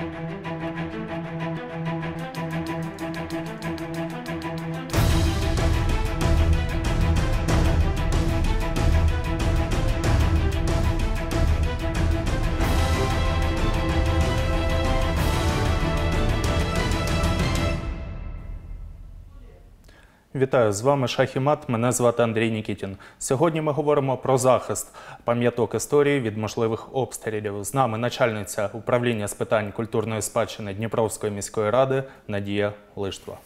Música Вітаю з вами Шахімат. Мене звати Андрій Нікітін. Сьогодні ми говоримо про захист пам'яток історії від можливих обстрілів. З нами начальниця управління з питань культурної спадщини Дніпровської міської ради Надія Лиштва.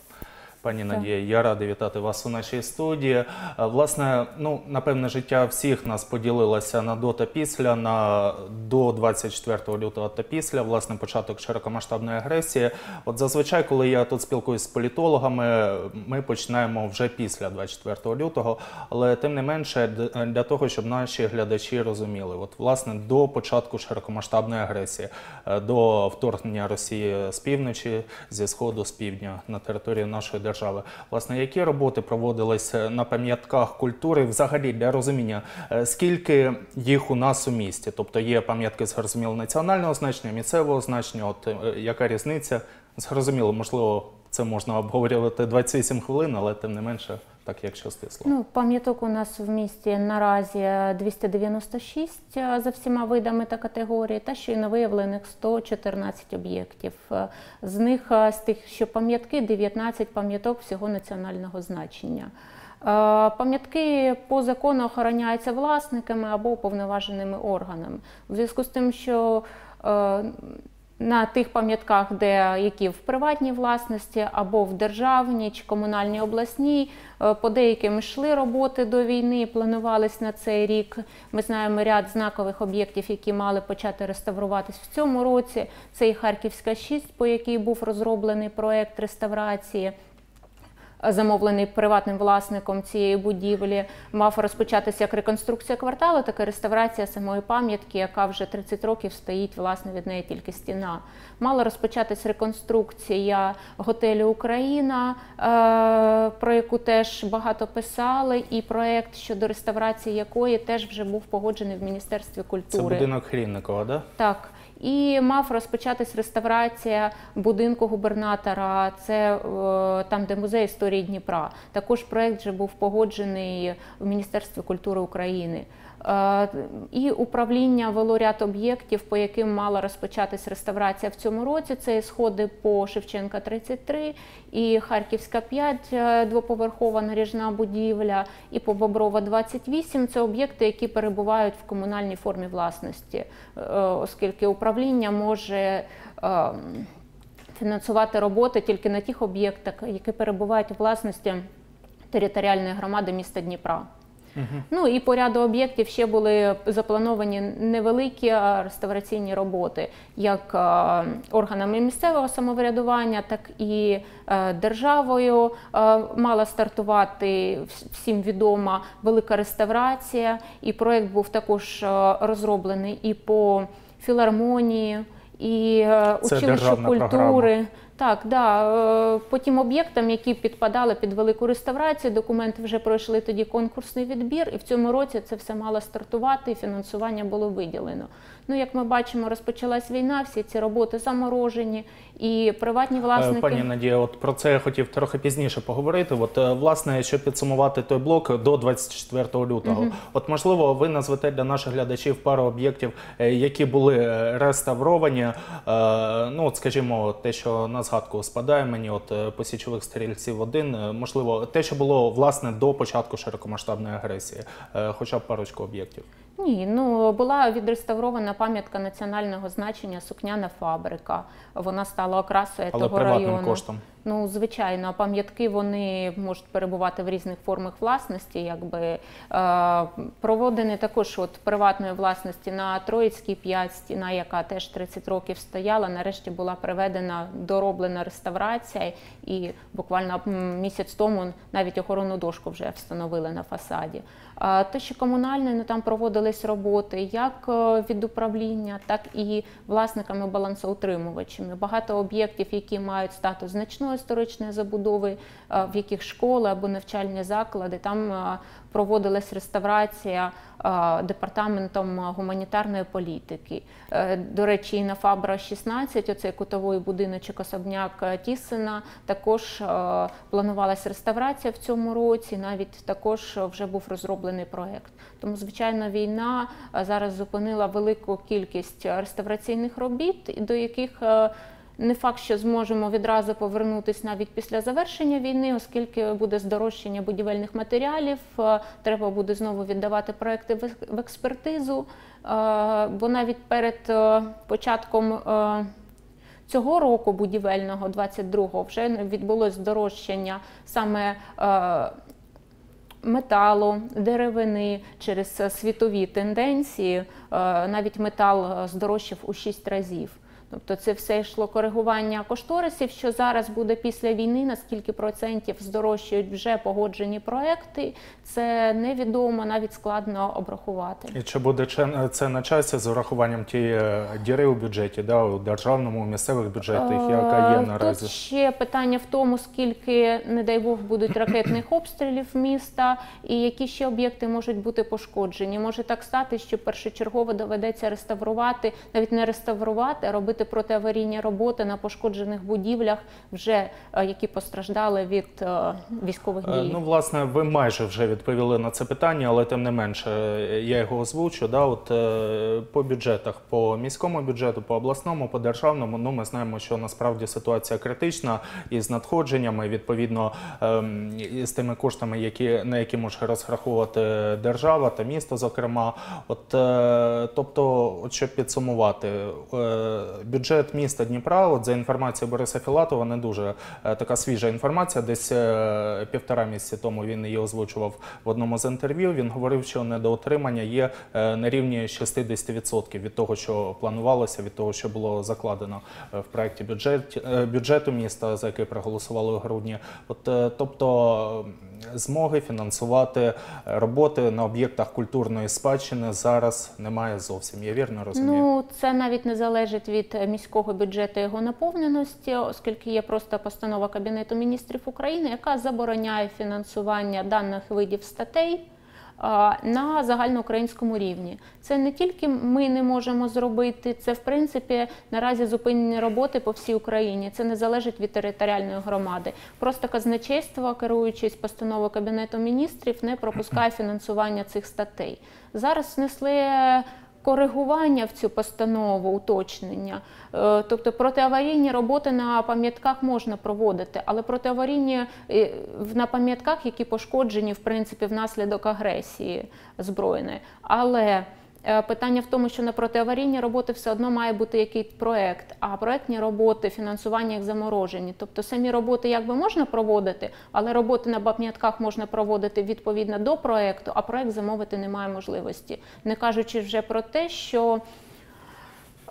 Пані Надія, я радий вітати вас у нашій студії. Е, Власне, ну напевне, життя всіх нас поділилося на до та після, на до 24 лютого та після, власне, початок широкомасштабної агресії. От зазвичай, коли я тут спілкуюсь з політологами, ми починаємо вже після 24 лютого. Але тим не менше, для того, щоб наші глядачі розуміли, от власне до початку широкомасштабної агресії, е, до вторгнення Росії з півночі, зі сходу, з півдня на територію нашої держави. Власне, які роботи проводились на пам'ятках культури взагалі для розуміння, е, скільки їх у нас у місті? Тобто є пам'ятки зрозуміло національного значення, місцевого значення. От е, яка різниця? Зрозуміло, можливо, це можна обговорювати 28 хвилин, але тим не менше, так якщо стисло. Ну, пам'яток у нас в місті наразі 296 е, за всіма видами та категорії, та щойно виявлених 114 об'єктів. Е, З них, е, з тих, що пам'ятки, 19 пам'яток всього національного значення. Пам'ятки по закону охороняються власниками або уповноваженими органами. У зв'язку з тим, що на тих пам'ятках, де які в приватній власності або в державній чи комунальній обласній, е, по деяким йшли роботи до війни, планувались на цей рік. Ми знаємо ряд знакових об'єктів, які мали почати реставруватись в цьому році. Це і Харківська 6, по якій був розроблений проект реставрації замовлений приватним власником цієї будівлі, мав розпочатися як реконструкція кварталу, так і реставрація самої пам'ятки, яка вже 30 років стоїть власне від неї тільки стіна. Мала розпочатись реконструкція готелю Україна, е, про яку теж багато писали, і проект щодо реставрації якої теж вже був погоджений в Міністерстві культури. Це будинок Хрінникова, да? Так. І мав розпочатись реставрація будинку губернатора. Це е, там, де музей історії Дніпра. Також проект вже був погоджений в Міністерстві культури України. Е, І управління вело ряд об'єктів, по яким мала розпочатись реставрація в цьому році. Це сходи по Шевченка 33, і Харківська 5, е, двоповерхова наріжна будівля, і по Боброва 28. Це об'єкти, які перебувають в комунальній формі власності, е, оскільки управління може. Фінансувати роботи тільки на тих об'єктах, які перебувають у власності територіальної громади міста Дніпра. Ну і по ряду об'єктів ще були заплановані невеликі реставраційні роботи, як органами місцевого самоврядування, так і е, державою. Мала стартувати всім відома велика реставрація, і проект був також розроблений і по філармонії, і е, Це училищу культури. програма. Так, да. е, По тим об'єктам, які підпадали під велику реставрацію, документи вже пройшли тоді конкурсний відбір, і в цьому році це все мало стартувати, і фінансування було виділено. Ну, як ми бачимо, розпочалась війна, всі ці роботи заморожені, і приватні Е, власники. Пані Надія, от про це я хотів трохи пізніше поговорити. От е, власне, щоб підсумувати той блок до 24 лютого. От можливо, ви назвете для наших глядачів пару об'єктів, які були реставровані. Ну, от, скажімо, те, що на згадку спадає мені, от е, посічових стрільців один, е, можливо, те, що було власне до початку широкомасштабної агресії, Е, хоча б парочку об'єктів. Ні, ну була відреставрована пам'ятка національного значення сукняна фабрика. Вона стала окрасою Але того приватним району. коштом. Ну, звичайно, пам'ятки вони можуть перебувати в різних формах власності. Якби е, проводені також от приватної власності на Троїцькій 5, стіна, яка теж 30 років стояла. Нарешті була приведена дороблена реставрація, і буквально місяць тому навіть охоронну дошку вже встановили на фасаді. Те, що комунальне, ну там проводились роботи як е, від управління, так і власниками балансоутримувачами. Багато об'єктів, які мають статус значної історичної забудови, е, в яких школи або навчальні заклади. Там е, проводилась реставрація е, департаментом гуманітарної політики. До речі, і на Фабра 16, оцей кутовий будиночок особняк Тісина, також планувалася реставрація в цьому році. Навіть також вже був розроблений проект. Тому, звичайно, війна зараз зупинила велику кількість реставраційних робіт, до яких не факт, що зможемо відразу повернутися навіть після завершення війни, оскільки буде здорожчання будівельних матеріалів, е, треба буде знову віддавати проекти в експертизу. е, Бо навіть перед е, початком цього року будівельного, 22-го, вже відбулось здорожчання саме. Металу, деревини через світові тенденції, навіть метал здорожчав у 6 разів. Тобто це все йшло коригування кошторисів, що зараз буде після війни, на скільки процентів здорожчають вже погоджені проекти, це невідомо, навіть складно обрахувати. І чи буде це на часі з урахуванням тієї е, діри у бюджеті, да, у державному, у місцевих бюджетах, яка є Е, наразі? Тут ще питання в тому, скільки, не дай Бог, будуть ракетних обстрілів міста, і які ще об'єкти можуть бути пошкоджені. Може так стати, що першочергово доведеться реставрувати, навіть не реставрувати, а робити протиаварійні роботи на пошкоджених будівлях, вже е, які постраждали від е, військових Е, дій. Ну, власне, ви майже вже відповіли на це питання, але тим не менше, я його озвучу. Да, от по бюджетах, по міському бюджету, по обласному, по державному, ну ми знаємо, що насправді ситуація критична із надходженнями, відповідно, ем, з тими коштами, які на які може розраховувати держава та місто, зокрема. От тобто, от щоб підсумувати, бюджет міста Дніпра, от за інформацією Бориса Філатова, не дуже е, така свіжа інформація. Десь е, півтора місяці тому він її озвучував в одному з інтерв'ю. Він говорив, що недоотримання є е, на рівні 60% від того, що планувалося, від того, що було закладено в проєкті бюджет, бюджету міста, за який проголосували у грудні. От тобто змоги фінансувати е, роботи на об'єктах культурної спадщини зараз немає зовсім. Я вірно розумію? Ну, це навіть не залежить від е, міського бюджету його наповненості, оскільки є просто постанова Кабінету міністрів України, яка забороняє фінансування даних видів статей. На загальноукраїнському рівні це не тільки ми не можемо зробити, це в принципі наразі зупинені роботи по всій Україні. Це не залежить від територіальної громади. Просто казначейство, керуючись постановою Кабінету міністрів, не пропускає фінансування цих статей. Зараз внесли коригування в цю постанову, уточнення. Е, Тобто протиаварійні роботи на пам'ятках можна проводити, але протиаварійні е, на пам'ятках, які пошкоджені в принципі внаслідок агресії збройної. Але питання в тому, що на протиаварійні роботи все одно має бути якийсь проект, а проектні роботи, фінансування їх заморожені. Тобто самі роботи якби можна проводити, але роботи на пам'ятках можна проводити відповідно до проекту, а проект замовити немає можливості. Не кажучи вже про те, що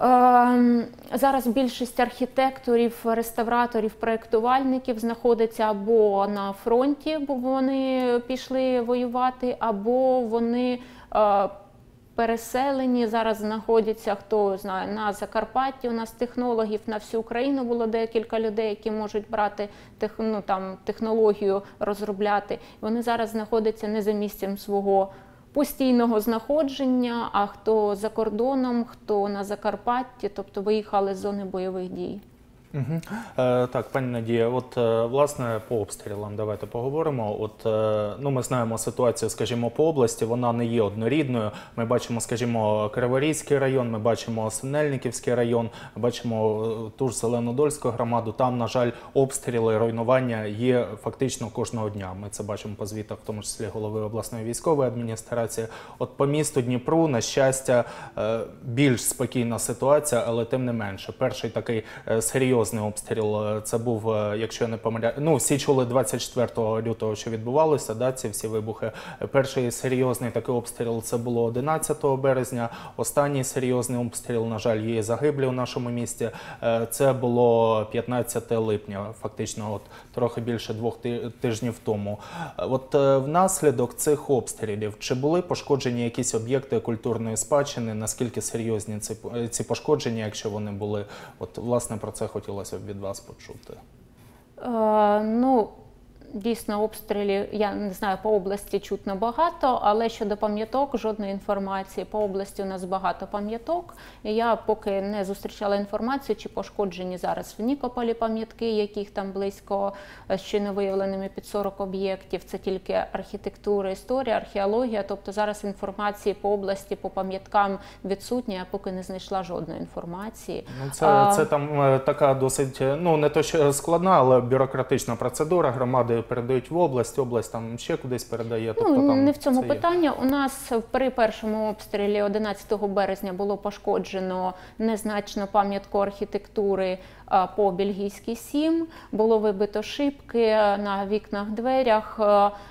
Ем, Зараз більшість архітекторів, реставраторів, проєктувальників знаходиться або на фронті, бо вони пішли воювати, або вони е, переселені. Зараз знаходяться хто знає на Закарпатті. У нас технологів на всю Україну було декілька людей, які можуть брати тех, ну, там, технологію розробляти. Вони зараз знаходяться не за місцем свого постійного знаходження, а хто за кордоном, хто на Закарпатті, тобто виїхали з зони бойових дій. Угу. Е, так, пані Надія, от е, власне по обстрілам давайте поговоримо. От е, ну ми знаємо ситуацію, скажімо, по області. Вона не є однорідною. Ми бачимо, скажімо, Криворізький район, ми бачимо Синельниківський район, бачимо е, ту ж Зеленодольську громаду. Там, на жаль, обстріли, руйнування є фактично кожного дня. Ми це бачимо по звітах, в тому числі голови обласної військової адміністрації. От по місту Дніпру, на щастя, більш спокійна ситуація, але тим не менше, перший такий е, серйозний обстріл е, це був, е, якщо я не помиляю, ну всі чули 24 лютого, що відбувалося, да, ці всі вибухи. Перший серйозний такий обстріл це було 11 березня. Останній серйозний обстріл, на жаль, є загиблі у нашому місті. Е, Це було 15 липня, фактично, от трохи більше двох тижнів тому. От внаслідок цих обстрілів чи були пошкоджені якісь об'єкти культурної спадщини? Наскільки серйозні ці, ці пошкодження, якщо вони були? От власне про це хотілося б від вас почути. Е, ну, дійсно, обстрілів, я не знаю, по області чутно багато, але щодо пам'яток, жодної інформації. По області у нас багато пам'яток. Я поки не зустрічала інформацію, чи пошкоджені зараз в Нікополі пам'ятки, яких там близько е, щойно виявленими під 40 об'єктів. Це тільки архітектура, історія, археологія. Тобто зараз інформації по області, по пам'яткам відсутня. Я поки не знайшла жодної інформації. Ну, це, А, це там е, така досить, е, ну не то що складна, але бюрократична процедура. Громади передають в область, область там ще кудись передає. Тобто, Ну, там не в цьому це є. У нас при першому обстрілі 11 березня було пошкоджено незначно пам'ятку архітектури по Бельгійській 7. Було вибито шибки на вікнах, дверях,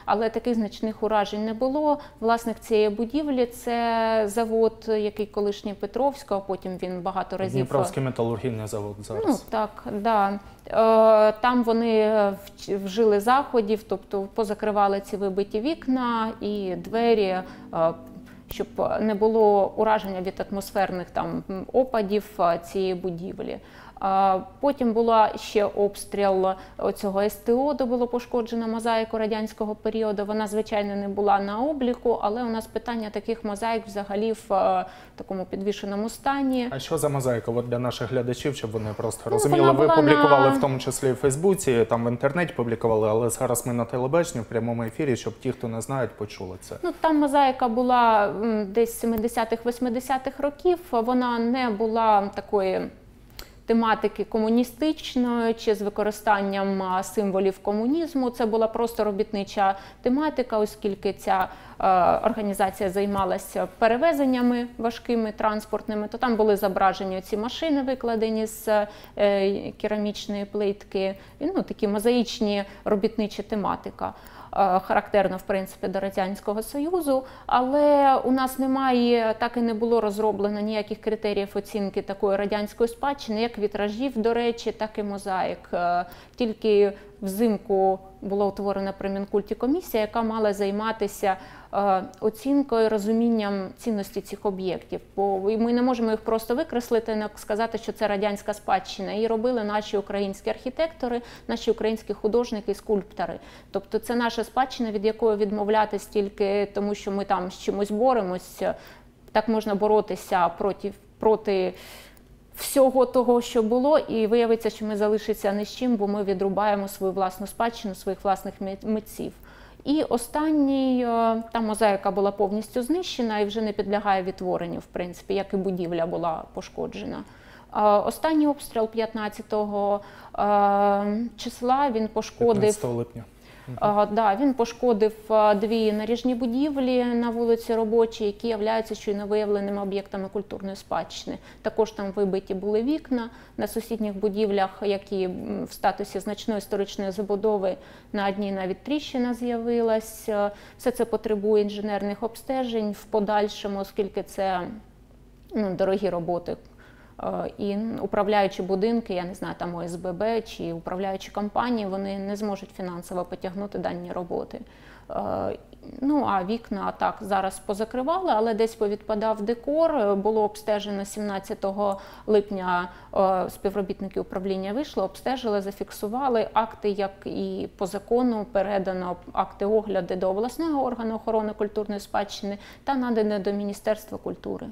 але таких значних уражень не було. Власник цієї будівлі це завод, який колишній Петровського, потім він багато разів Дніпровський металургійний завод зараз. Ну так, да. Е, Там вони е, вжили заходів, тобто позакривали ці вибиті вікна і двері, е, щоб не було ураження від атмосферних там опадів цієї будівлі. Потім була ще обстріл цього СТО, де було пошкоджено мозаїку радянського періоду. Вона, звичайно, не була на обліку, але у нас питання таких мозаїк взагалі в е, такому підвішеному стані. А що за мозаїка? От для наших глядачів, щоб вони просто Ну, розуміли. Ви публікували на- в тому числі в Фейсбуці, там в інтернеті публікували, але зараз ми на телебаченні в прямому ефірі, щоб ті, хто не знають, почули це. Ну там мозаїка була десь 70-х, 80-х років. Вона не була такої тематики комуністичної чи з використанням символів комунізму. Це була просто робітнича тематика, оскільки ця е, організація займалася перевезеннями важкими транспортними, то там були зображені ці машини, викладені з е, керамічної плитки, ну такі мозаїчні робітнича тематика характерно в принципі до радянського союзу, але у нас немає так і не було розроблено ніяких критеріїв оцінки такої радянської спадщини, як вітражів, до речі, так і мозаїк. Е, Тільки взимку була утворена при Мінкульті комісія, яка мала займатися е, оцінкою, розумінням цінності цих об'єктів. Бо ми не можемо їх просто викреслити, не сказати, що це радянська спадщина. Її робили наші українські архітектори, наші українські художники, скульптори. Тобто це наша спадщина, від якої відмовлятись тільки тому, що ми там з чимось боремось. Так можна боротися проти, проти всього того, що було, і виявиться, що ми залишиться ні з чим, бо ми відрубаємо свою власну спадщину, своїх власних митців. І останній е, та мозаїка була повністю знищена і вже не підлягає відтворенню, в принципі, як і будівля була пошкоджена. Е, Останній обстріл 15 е, числа він пошкодив 15 липня. А, да, він пошкодив дві наріжні будівлі на вулиці Робочій, які являються щойно виявленими об'єктами культурної спадщини. Також там вибиті були вікна на сусідніх будівлях, які в статусі значної історичної забудови на одній навіть тріщина з'явилась. Е, Все це потребує інженерних обстежень в подальшому, оскільки це ну, дорогі роботи. Е, І управляючі будинки, я не знаю, там ОСББ чи управляючі компанії, вони не зможуть фінансово потягнути дані роботи. Е, Ну а вікна так зараз позакривали, але десь повідпадав декор. Е, Було обстежено 17 липня. Співробітники управління вийшли, обстежили, зафіксували акти, як і по закону передано акти огляди до обласного органу охорони культурної спадщини та надані до Міністерства культури.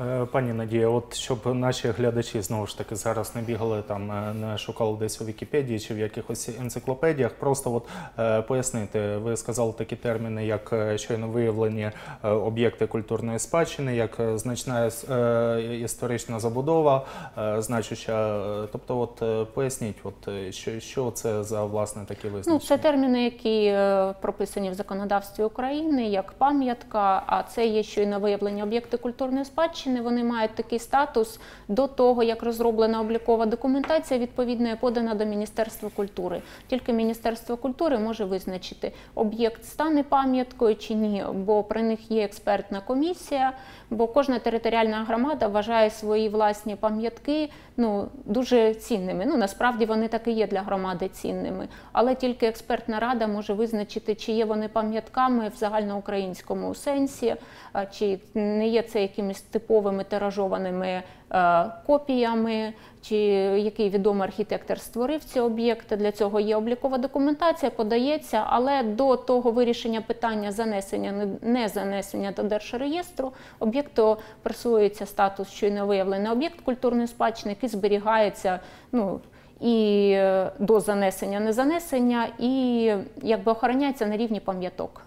Е, Пані Надія, от щоб наші глядачі знову ж таки зараз не бігали там, е, не шукали десь у Вікіпедії чи в якихось енциклопедіях, просто от е, пояснити, ви сказали такі терміни, як щойно виявлені об'єкти культурної спадщини, як значна е, історична забудова, е, значуща. Тобто, от поясніть, от що, що це за власне такі Ну, це терміни, які прописані в законодавстві України як пам'ятка, а це є щойно виявлені об'єкти культурної спадщини. Вони мають такий статус до того, як розроблена облікова документація, відповідно, є подана до Міністерства культури. Тільки Міністерство культури може визначити, об'єкт стане пам'яткою чи ні, бо при них є експертна комісія, бо кожна територіальна громада вважає свої власні пам'ятки ну, дуже цінними. Ну, насправді вони так і є для громади цінними. Але тільки експертна рада може визначити, чи є вони пам'ятками в загальноукраїнському сенсі, чи не є це якимись типовими друковими тиражованими е, копіями, чи який відомий архітектор створив ці об'єкти. Для цього є облікова документація, подається, але до того вирішення питання занесення не- не занесення до держреєстру об'єкту присвоюється статус щойно виявлений об'єкт культурної спадщини, який зберігається. Ну, і е, до занесення, не занесення, і якби охороняється на рівні пам'яток.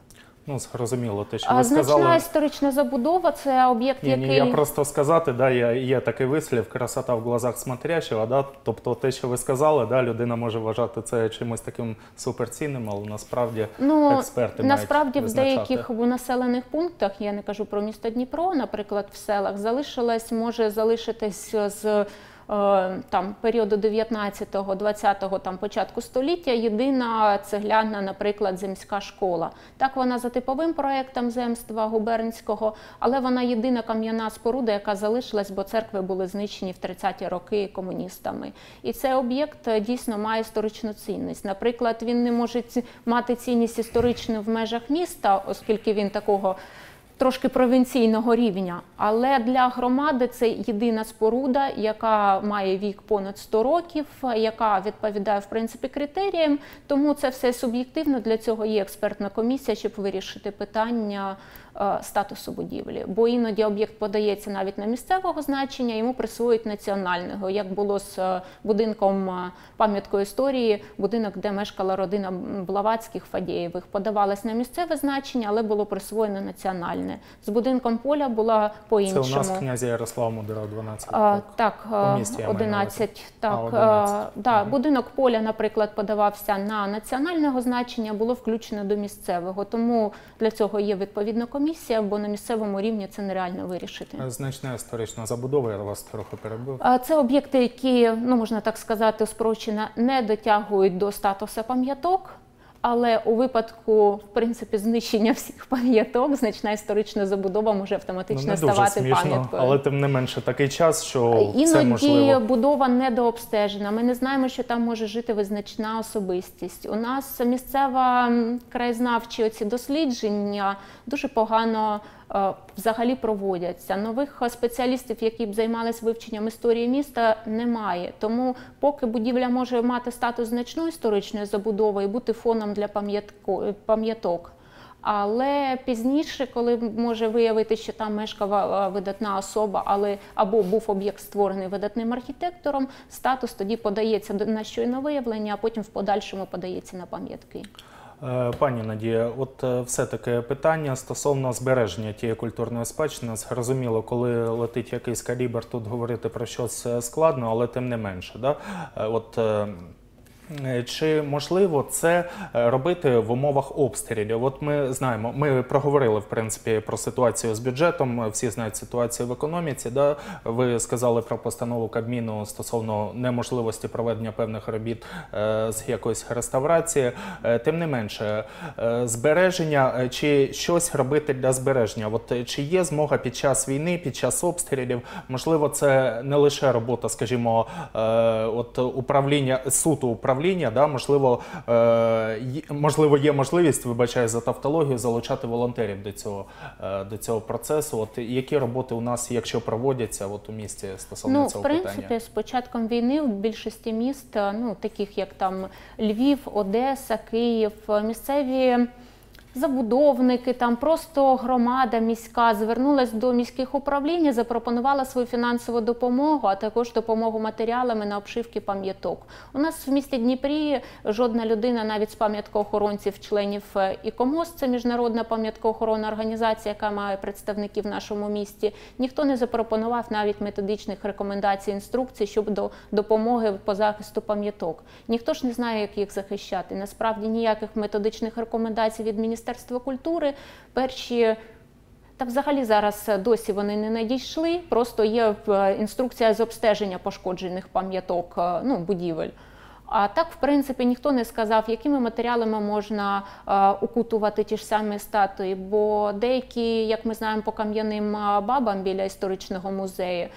Ну, зрозуміло, те, що ви значна сказали. історична забудова це об'єкт, Ні, який ні, я просто сказати, да, є, є такий вислів, красота в глазах смотрящого, да, тобто те, що ви сказали, да, людина може вважати це чимось таким суперцінним, але насправді Ну, експерти насправді мають в деяких населених пунктах, я не кажу про місто Дніпро, наприклад, в селах залишилась, може залишитись з там періоду 19-го, 20-го, там початку століття єдина цегляна, наприклад, земська школа. Так вона за типовим проектом земства губернського, але вона єдина кам'яна споруда, яка залишилась, бо церкви були знищені в 30-ті роки комуністами. І цей об'єкт е, дійсно має історичну цінність. Наприклад, він не може мати цінність історичну в межах міста, оскільки він такого. Трошки провінційного рівня, але для громади це єдина споруда, яка має вік понад 100 років, яка відповідає в принципі критеріям. Тому це все суб'єктивно. Для цього є експертна комісія, щоб вирішити питання статусу будівлі. Бо іноді об'єкт подається навіть на місцевого значення, йому присвоюють національного, як було з е, будинком е, пам'яткою історії, будинок, де мешкала родина Блаватських Фадєєвих, подавалось на місцеве значення, але було присвоєно національне. З будинком поля була Це по-іншому. у нас князя Ярослава Мудрого 12. А, так. так, По місті я маю на 11. Так, А, а, 11. да, будинок поля, наприклад, подавався на національного значення, було включено до місцевого. Тому для цього є відповідна комісія, бо на місцевому рівні це нереально вирішити. Значна історична забудова, я вас трохи перебив. Це об'єкти, які, ну можна так сказати, спрощено не дотягують до статусу пам'яток. Але у випадку, в принципі, знищення всіх пам'яток, значна історична забудова може Ну, автоматично не дуже ставати смішно, пам'яткою. але тим не менше такий час, що це Іноді можливо. будова недообстежена. Ми не знаємо, що там може жити визначна особистість. У нас місцева краєзнавчі оці дослідження дуже погано взагалі проводяться. Нових е, спеціалістів, які б займалися вивченням історії міста, немає. Тому, поки будівля може мати статус значної історичної забудови і бути фоном для пам'яток. Але пізніше, коли може виявити, що там мешкала е, видатна особа, але або був об'єкт створений видатним архітектором, статус тоді подається на щойно виявлення, а потім в подальшому подається на пам'ятки. Е, Пані Надія, от е, все-таки питання стосовно збереження тієї культурної спадщини. Зрозуміло, коли летить якийсь калібр, тут говорити про щось е, складно, але тим не менше. Да? От, чи можливо це е, робити в умовах обстрілів? От ми знаємо, ми проговорили в принципі про ситуацію з бюджетом. Всі знають ситуацію в економіці. Да? Ви сказали про постанову Кабміну стосовно неможливості проведення певних робіт е, з якоїсь реставрації. Е, Тим не менше, е, збереження е, чи щось робити для збереження? От е, чи є змога під час війни, під час обстрілів? Можливо, це не лише робота, скажімо, е, от управління суто управління, да можливо, е, можливо, є можливість, вибачаю за тавтологію, залучати волонтерів до цього е, до цього процесу. От які роботи у нас, якщо проводяться, от у місті стосовно Ну, в цього принципі, питання? з початком війни в більшості міст, е, ну таких як там Львів, Одеса, Київ, місцеві. Забудовники, там просто громада міська звернулась до міських управлінь, запропонувала свою фінансову допомогу, а також допомогу матеріалами на обшивки пам'яток. У нас в місті Дніпрі жодна людина, навіть з пам'яткоохоронців, членів е, ІКОМОС, це міжнародна пам'яткоохоронна організація, яка має представників в нашому місті. Ніхто не запропонував навіть методичних рекомендацій інструкцій щодо допомоги по захисту пам'яток. Ніхто ж не знає, як їх захищати. Насправді ніяких методичних рекомендацій від Міністерства культури. Перші та взагалі зараз досі вони не надійшли. Просто є е, інструкція з обстеження пошкоджених пам'яток, е, ну будівель. А так, в принципі, ніхто не сказав, якими матеріалами можна е, укутувати ті ж самі статуї. Бо деякі, як ми знаємо, по кам'яним бабам біля історичного музею,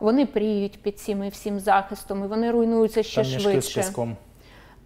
вони пріють під цим і всім захистом, і вони руйнуються ще Там з швидше. піском.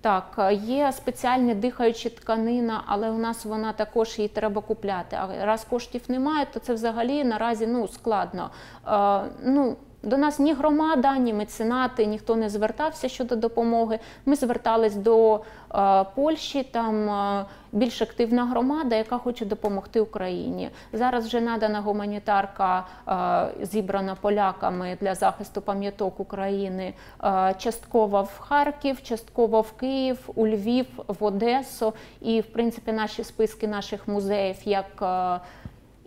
Так, є спеціальні дихаючі тканина, але у нас вона також її треба купляти. А раз коштів немає, то це взагалі наразі ну, складно. Е, ну, до нас ні громада, ні меценати, ніхто не звертався щодо допомоги. Ми звертались до е, Польщі, там е, більш активна громада, яка хоче допомогти Україні. Зараз вже надана гуманітарка, е, зібрана поляками для захисту пам'яток України. е, частково в Харків, частково в Київ, у Львів, в Одесу. І, в принципі, наші списки наших музеїв як е,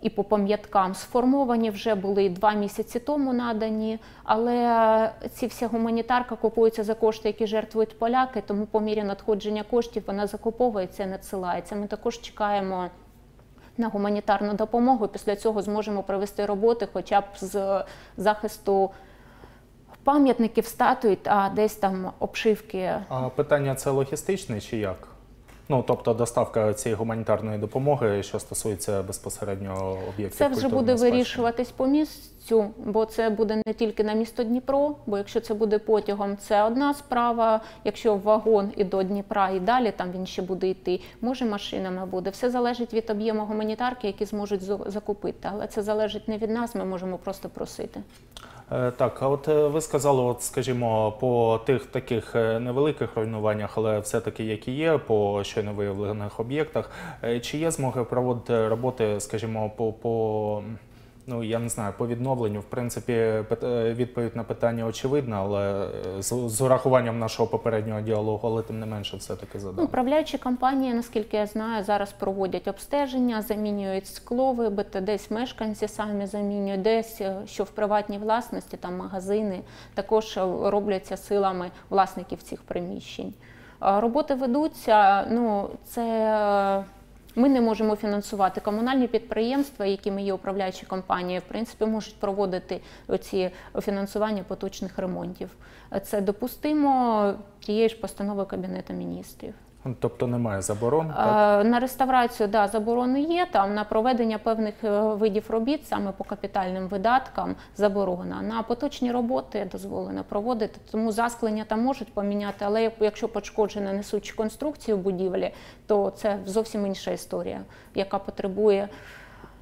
і по пам'яткам сформовані вже були два місяці тому надані. Але ці вся гуманітарка купується за кошти, які жертвують поляки. Тому по мірі надходження коштів вона закуповується і надсилається. Ми також чекаємо. На гуманітарну допомогу після цього зможемо провести роботи, хоча б з захисту пам'ятників, статуй та десь там обшивки А питання це логістичне чи як? Ну, тобто доставка цієї гуманітарної допомоги, що стосується безпосередньо об'єктів. Це вже буде спадщини. вирішуватись по місцю, бо це буде не тільки на місто Дніпро, бо якщо це буде потягом, це одна справа. Якщо вагон і до Дніпра, і далі там він ще буде йти, може машинами буде. Все залежить від об'єму гуманітарки, які зможуть закупити. Але це залежить не від нас, ми можемо просто просити. Е, Так, а от е, ви сказали, от скажімо, по тих таких е, невеликих руйнуваннях, але все-таки які є по щойно виявлених об'єктах, чи є змоги проводити роботи, скажімо, по, по ну я не знаю, по відновленню? В принципі, е, відповідь на питання очевидна, але е, з, з урахуванням нашого попереднього діалогу, але тим не менше, все-таки Ну, управляючі компанії, наскільки я знаю, зараз проводять обстеження, замінюють скло, вибите, десь мешканці самі замінюють, десь е, що в приватній власності, там магазини, також робляться силами власників цих приміщень. Роботи ведуться. Ну, це ми не можемо фінансувати комунальні підприємства, якими є управляючі компанії, в принципі, можуть проводити оці фінансування поточних ремонтів. Це допустимо тієї ж постанови Кабінету міністрів. Тобто немає заборон. так? Е, На реставрацію да, заборони є. Там на проведення певних е, видів робіт, саме по капітальним видаткам, заборона. На поточні роботи дозволено проводити. Тому засклення там можуть поміняти, але якщо пошкоджена несучі конструкцію будівлі, то це зовсім інша історія, яка потребує.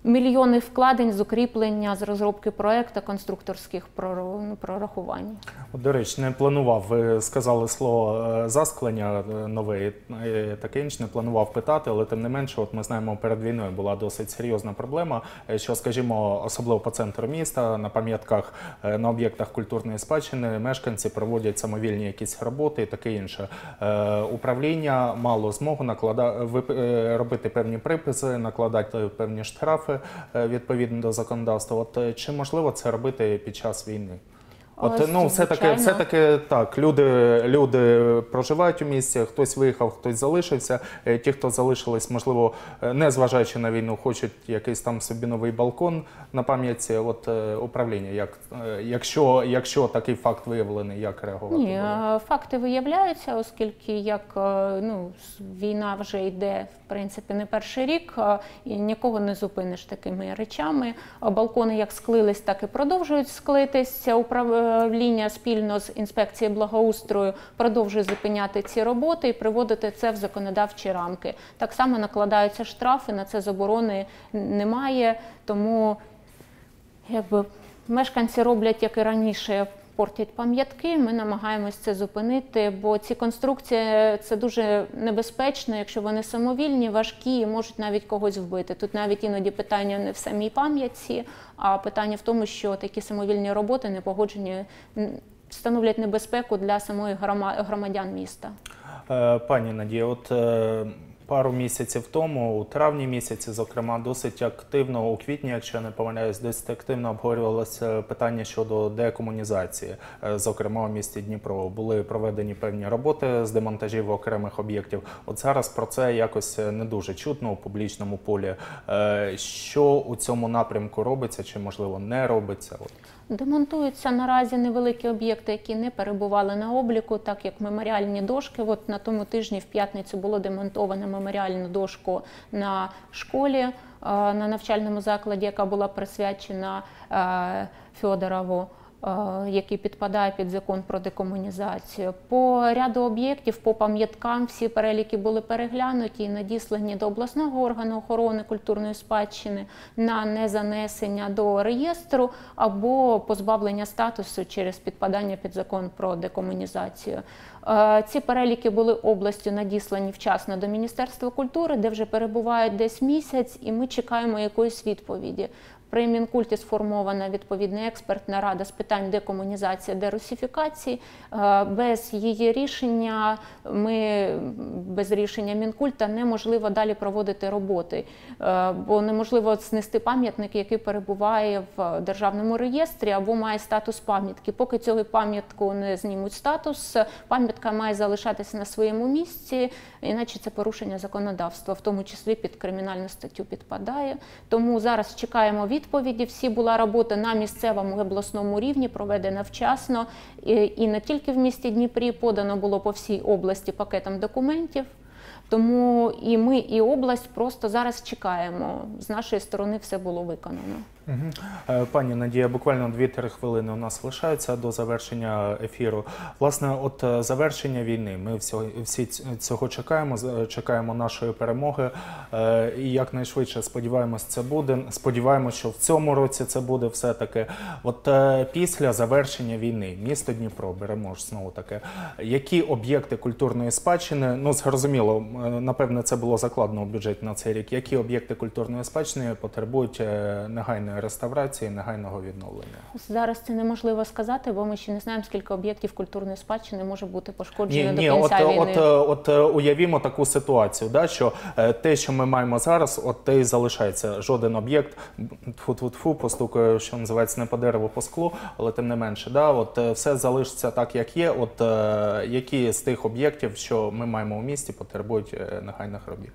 Мільйони вкладень з укріплення, з розробки проекту, конструкторських ну, прорахувань. До речі, не планував. Ви сказали слово е, засклення е, нове, е, таке інше. Не планував питати, але тим не менше, от ми знаємо, перед війною була досить серйозна проблема. Що, скажімо, особливо по центру міста, на пам'ятках, на об'єктах культурної спадщини, мешканці проводять самовільні якісь роботи і таке інше. Управління мало змогу наклада... вип- е, робити певні приписи, накладати певні штрафи відповідно до законодавства. От е, чи можливо це робити під час війни? От ну, все таки, все таки так. Люди, люди проживають у місті, хтось виїхав, хтось залишився. Е, Ті, хто залишились, можливо, е, не зважаючи на війну, хочуть якийсь там собі новий балкон на пам'ятці. От е, управління, як якщо, якщо такий факт виявлений, як реагувати? Ні, буде? факти виявляються, оскільки як ну, війна вже йде в принципі не перший рік, і нікого не зупиниш такими речами. Балкони як склились, так і продовжують склитися. Управління спільно з інспекцією благоустрою продовжує зупиняти ці роботи і приводити це в законодавчі рамки. Так само накладаються штрафи, на це заборони немає, тому якби мешканці роблять, як і раніше, портять пам'ятки. Ми намагаємось це зупинити, бо ці конструкції це дуже небезпечно, якщо вони самовільні, важкі і можуть навіть когось вбити. Тут навіть іноді питання не в самій пам'ятці, а питання в тому, що такі самовільні роботи не погоджені. Становлять небезпеку для самої громадян міста. Е, Пані Надія, от е, пару місяців тому, у травні місяці, зокрема, досить активно, у квітні, якщо я не помиляюсь, досить активно обговорювалося питання щодо декомунізації. Е, Зокрема, у місті Дніпро були проведені певні роботи з демонтажів окремих об'єктів. От зараз про це якось не дуже чутно у публічному полі. Е, Що у цьому напрямку робиться, чи можливо не робиться? Демонтуються наразі невеликі об'єкти, які не перебували на обліку, так як меморіальні дошки. От на тому тижні в п'ятницю було демонтовано меморіальну дошку на школі е, на навчальному закладі, яка була присвячена Федорову. Фьодорову. Е, який підпадає під закон про декомунізацію. По ряду об'єктів, по пам'яткам всі переліки були переглянуті і надіслані до обласного органу охорони культурної спадщини на незанесення до реєстру або позбавлення статусу через підпадання під закон про декомунізацію. Е, Ці переліки були областю надіслані вчасно до Міністерства культури, де вже перебувають десь місяць, і ми чекаємо якоїсь відповіді. При Мінкульті сформована відповідна експертна рада з питань декомунізації, дерусифікації. Е, Без її рішення ми без рішення Мінкульта неможливо далі проводити роботи, Е, бо неможливо знести пам'ятник, який перебуває в державному реєстрі або має статус пам'ятки. Поки цього пам'ятку не знімуть статус, пам'ятка має залишатися на своєму місці, іначе це порушення законодавства, в тому числі під кримінальну статтю підпадає. Тому зараз чекаємо відповіді. Всі була робота на місцевому обласному рівні, проведена вчасно. І, не тільки в місті Дніпрі подано було по всій області пакетом документів. Тому і ми, і область просто зараз чекаємо. З нашої сторони все було виконано. Е, Пані Надія, буквально 2-3 хвилини у нас лишаються до завершення ефіру. Власне, от е, завершення війни. Ми всі цього чекаємо, чекаємо нашої перемоги. е, І якнайшвидше сподіваємось, це буде. Сподіваємось, що в цьому році це буде все-таки. От після завершення війни, місто Дніпро, беремо ж знову таке. Які об'єкти культурної спадщини, ну зрозуміло, напевне, це було закладено у бюджеті на цей рік. Які об'єкти культурної спадщини потребують е, негайної реставрації, негайного відновлення? Зараз це неможливо сказати, бо ми ще не знаємо, скільки об'єктів культурної спадщини може бути пошкоджено Ні, до ні, от, війни. от, от е, уявімо таку ситуацію, да, що е, те, що ми маємо зараз, от те і залишається. Жоден об'єкт тфу-тфу-тфу, постукає, що називається не по дереву, по склу, але тим не менше, да, от е, все залишиться так, як є. От які з тих об'єктів, що ми маємо у місті, потребують негайних робіт?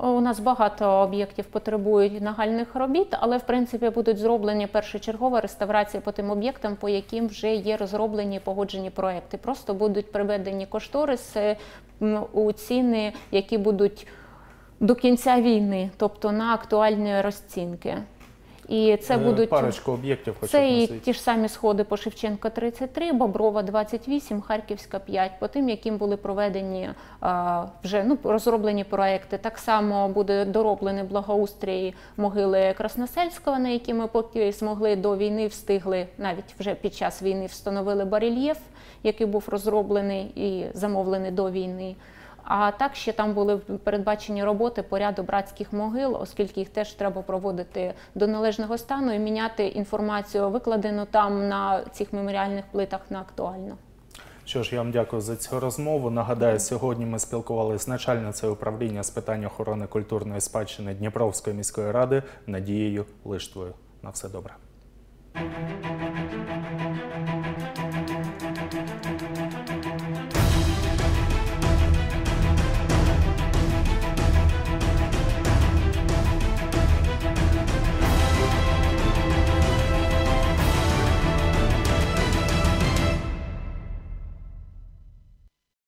У нас багато об'єктів потребують нагальних робіт, але в принципі будуть зроблені першочергова реставрація по тим об'єктам, по яким вже є розроблені погоджені проекти. Просто будуть приведені кошториси у ціни, які будуть до кінця війни, тобто на актуальні розцінки. І це Е, будуть парочку об'єктів, хоча Це і ті ж самі сходи по Шевченка 33, Боброва 28, Харківська 5, по тим, яким були проведені вже ну, розроблені проекти. Так само буде дороблений благоустрій могили Красносельського, на які ми поки змогли до війни встигли, навіть вже під час війни встановили барельєф, який був розроблений і замовлений до війни. А так ще там були передбачені роботи по ряду братських могил, оскільки їх теж треба проводити до належного стану і міняти інформацію, викладену там на цих меморіальних плитах на актуальну. Що ж, я вам дякую за цю розмову. Нагадаю, сьогодні ми спілкувалися з начальницею управління з питань охорони культурної спадщини Дніпровської міської ради Надією Лиштвою. На все добре.